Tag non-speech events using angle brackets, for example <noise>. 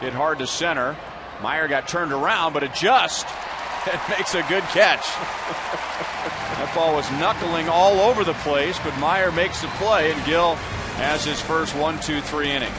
Hit hard to center. Maier got turned around, but adjusts <laughs> and makes a good catch. <laughs> that ball was knuckling all over the place, but Maier makes the play, and Gil has his first one, two, three inning.